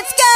Let's go!